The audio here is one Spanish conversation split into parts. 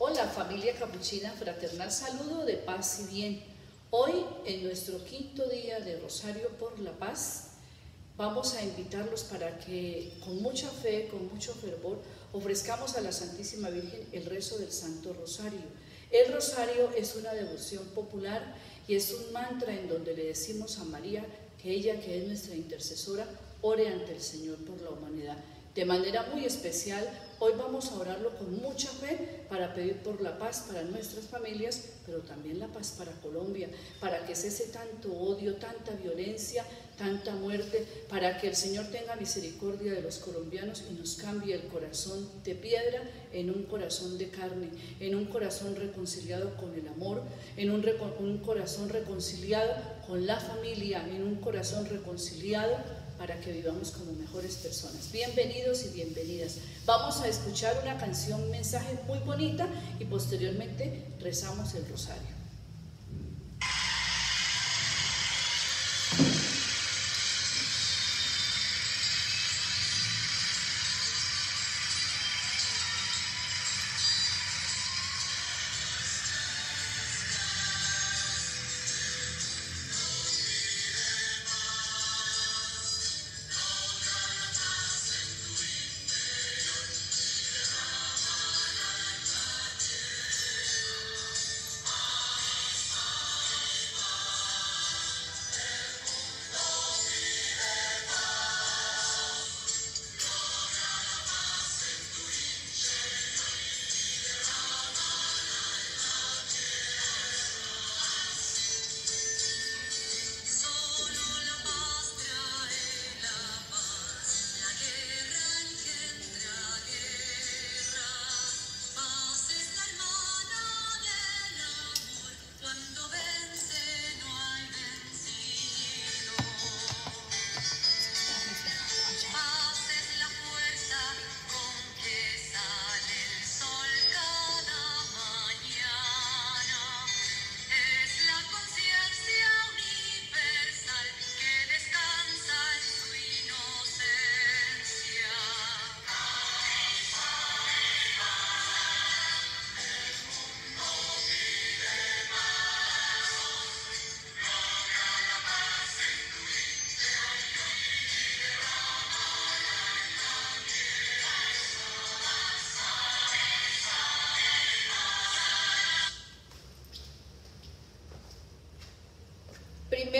Hola familia capuchina, fraternal saludo de paz y bien. Hoy en nuestro quinto día de Rosario por la Paz vamos a invitarlos para que con mucha fe, con mucho fervor, ofrezcamos a la Santísima Virgen el rezo del Santo Rosario. El rosario es una devoción popular y es un mantra en donde le decimos a María que ella, que es nuestra intercesora, ore ante el Señor por la humanidad. De manera muy especial, hoy vamos a orarlo con mucha fe para pedir por la paz para nuestras familias, pero también la paz para Colombia, para que cese tanto odio, tanta violencia, tanta muerte, para que el Señor tenga misericordia de los colombianos y nos cambie el corazón de piedra en un corazón de carne, en un corazón reconciliado con el amor, en un, un corazón reconciliado con la familia, en un corazón reconciliado para que vivamos como mejores personas. Bienvenidos y bienvenidas. Vamos a escuchar una canción, un mensaje muy bonita y posteriormente rezamos el rosario.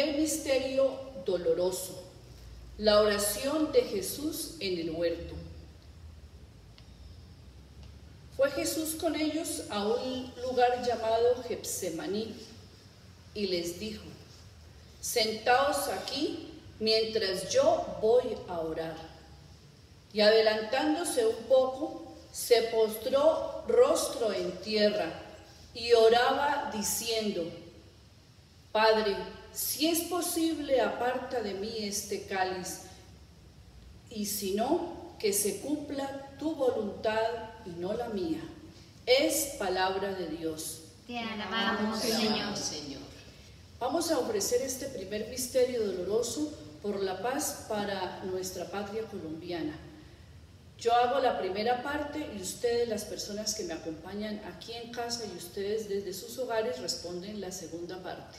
Misterio doloroso. La oración de Jesús en el huerto. Fue Jesús con ellos a un lugar llamado Getsemaní y les dijo, sentaos aquí mientras yo voy a orar. Y adelantándose un poco, se postró rostro en tierra y oraba diciendo, Padre, si es posible, aparta de mí este cáliz, y si no, que se cumpla tu voluntad y no la mía. Es palabra de Dios. Te alabamos, Señor. Señor. Vamos a ofrecer este primer misterio doloroso por la paz para nuestra patria colombiana. Yo hago la primera parte y ustedes, las personas que me acompañan aquí en casa y ustedes desde sus hogares, responden la segunda parte.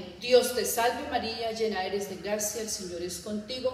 Dios te salve María, llena eres de gracia, el Señor es contigo.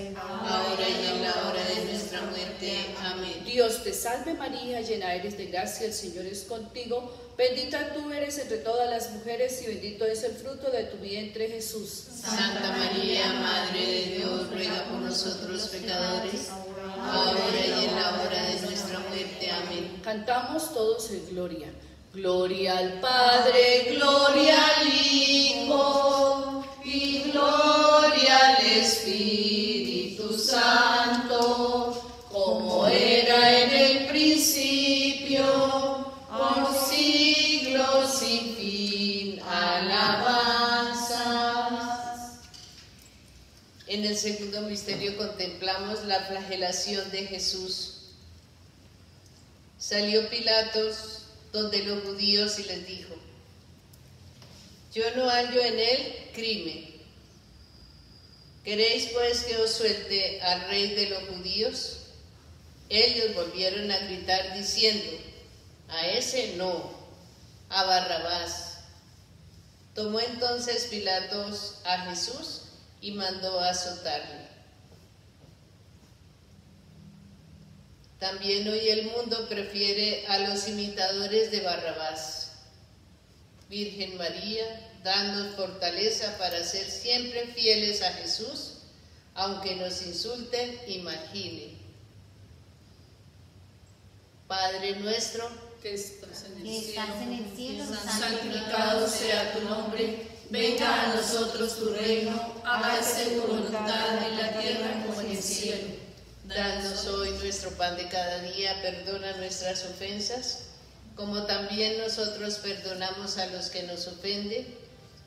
ahora y en la hora de nuestra muerte. Amén. Dios te salve María, llena eres de gracia, el Señor es contigo. Bendita tú eres entre todas las mujeres y bendito es el fruto de tu vientre Jesús. Santa María, Madre de Dios, ruega por nosotros pecadores, ahora y en la hora de nuestra muerte. Amén. Cantamos todos en gloria. Gloria al Padre, gloria al Hijo y gloria al Espíritu Santo, como era en el principio, por siglos sin fin. Alabanzas. En el segundo misterio contemplamos la flagelación de Jesús. Salió Pilatos donde los judíos y les dijo, yo no hallo en él crimen. ¿Queréis pues que os suelte al rey de los judíos? Ellos volvieron a gritar diciendo, a ese no, a Barrabás. Tomó entonces Pilatos a Jesús y mandó a azotarle. También hoy el mundo prefiere a los imitadores de Barrabás. Virgen María, danos fortaleza para ser siempre fieles a Jesús, aunque nos insulten, imaginen. Padre nuestro, Que estás en el que cielo, estás en el cielo, santificado sea tu nombre, venga a nosotros tu reino, hágase tu voluntad en la tierra como en el cielo. danos hoy nuestro pan de cada día, perdona nuestras ofensas, como también nosotros perdonamos a los que nos ofenden.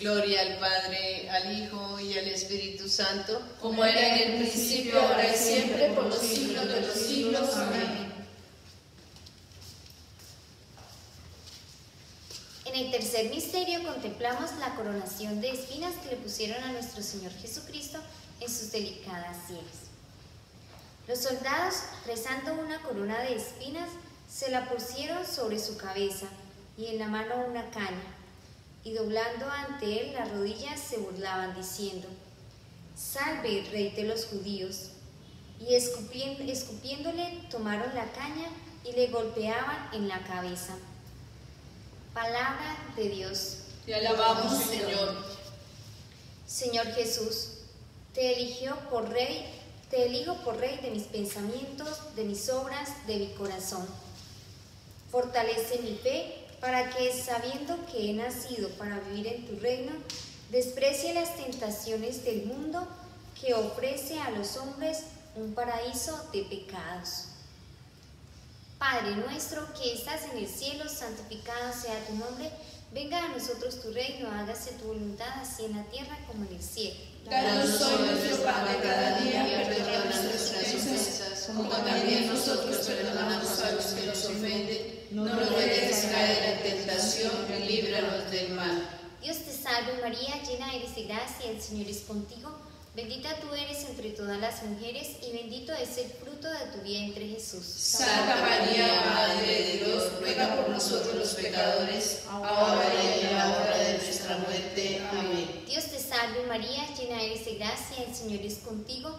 Gloria al Padre, al Hijo y al Espíritu Santo, como era en el principio, ahora y siempre, por los siglos de los siglos. Amén. En el tercer misterio contemplamos la coronación de espinas que le pusieron a nuestro Señor Jesucristo en sus delicadas sienes. Los soldados, rezando una corona de espinas, se la pusieron sobre su cabeza y en la mano una caña, y doblando ante él las rodillas se burlaban diciendo, Salve, rey de los judíos. Y escupiéndole tomaron la caña y le golpeaban en la cabeza. Palabra de Dios. Te alabamos, Señor. Señor Jesús, te eligió por rey, te elijo por rey de mis pensamientos, de mis obras, de mi corazón. Fortalece mi fe para que, sabiendo que he nacido para vivir en tu reino, desprecie las tentaciones del mundo que ofrece a los hombres un paraíso de pecados. Padre nuestro que estás en el cielo, santificado sea tu nombre. Venga a nosotros tu reino, hágase tu voluntad, así en la tierra como en el cielo. Danos hoy nuestro pan de cada día, perdona nuestras ofensas, como también nosotros perdonamos a los que nos ofenden. No nos dejes caer en tentación y líbranos del mal. Dios te salve María, llena eres de gracia, el Señor es contigo. Bendita tú eres entre todas las mujeres y bendito es el fruto de tu vientre Jesús. Santa María, Madre de Dios, ruega por nosotros los pecadores, ahora y en la hora de nuestra muerte. Amén. Dios te salve María, llena eres de gracia, el Señor es contigo.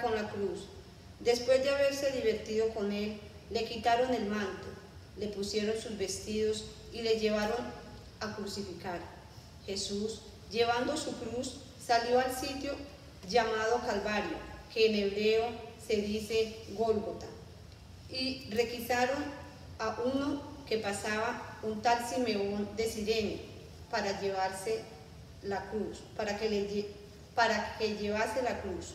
con la cruz. Después de haberse divertido con él, le quitaron el manto, le pusieron sus vestidos y le llevaron a crucificar. Jesús, llevando su cruz, salió al sitio llamado Calvario, que en hebreo se dice Gólgota, y requisaron a uno que pasaba, un tal Simeón de Sirene, para llevarse la cruz, para que, le, para que llevase la cruz.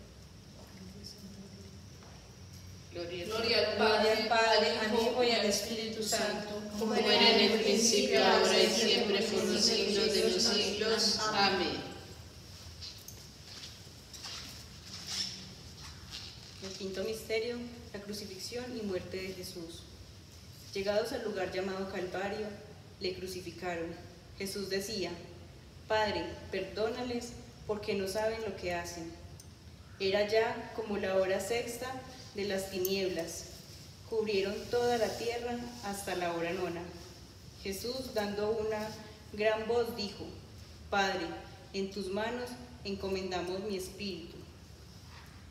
Gloria, al Padre, al, Padre, al Hijo y al Espíritu Santo, como era en el principio, ahora y siempre, por los siglos de los siglos. Amén. El quinto misterio, la crucifixión y muerte de Jesús. Llegados al lugar llamado Calvario, le crucificaron. Jesús decía, Padre, perdónales porque no saben lo que hacen. Era ya como la hora sexta de las tinieblas. Cubrieron toda la tierra hasta la hora nona. Jesús, dando una gran voz, dijo, Padre, en tus manos encomendamos mi espíritu.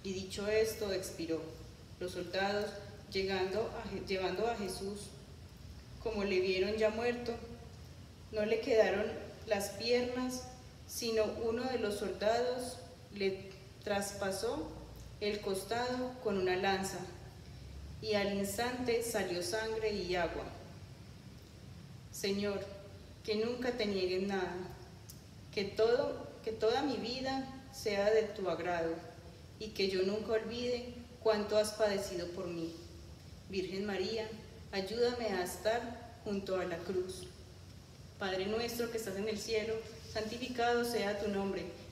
Y dicho esto, expiró. Los soldados, llegando a, llevando a Jesús, como le vieron ya muerto, no le quedaron las piernas, sino uno de los soldados le traspasó el costado con una lanza, y al instante salió sangre y agua. Señor, que nunca te nieguen nada, que todo, que toda mi vida sea de tu agrado y que yo nunca olvide cuánto has padecido por mí. Virgen María, ayúdame a estar junto a la cruz. Padre nuestro que estás en el cielo, santificado sea tu nombre.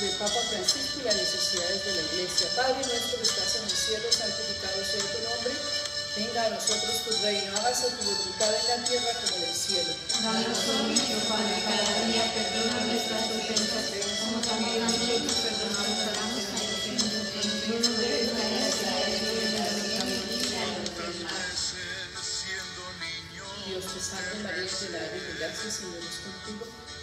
del Papa Francisco y las necesidades de la Iglesia. Padre nuestro que estás en el cielo, santificado sea tu nombre. Venga a nosotros tu reino, hágase tu voluntad en la tierra como en el cielo. Danos hoy nuestro pan de cada día, perdona nuestras ofensas también nosotros perdonamos a los que nos ofenden. No nos dejes caer en la Dios te salve María, llena eres de gracia, Señor es contigo.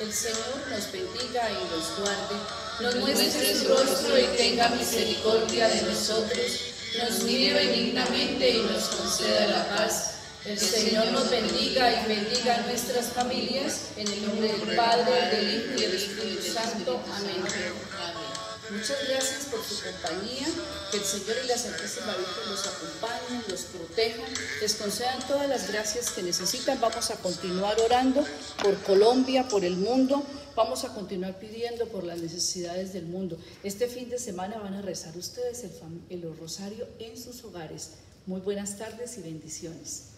El Señor nos bendiga y nos guarde, nos muestre su rostro y tenga misericordia de nosotros, nos mire benignamente y nos conceda la paz. El Señor nos bendiga y bendiga a nuestras familias, en el nombre del Padre, del Hijo y del Espíritu Santo. Amén. Muchas gracias por su compañía. Que el Señor y la Santísima Virgen los acompañen, los protejan, les concedan todas las gracias que necesitan. Vamos a continuar orando por Colombia, por el mundo. Vamos a continuar pidiendo por las necesidades del mundo. Este fin de semana van a rezar ustedes el, el rosario en sus hogares. Muy buenas tardes y bendiciones.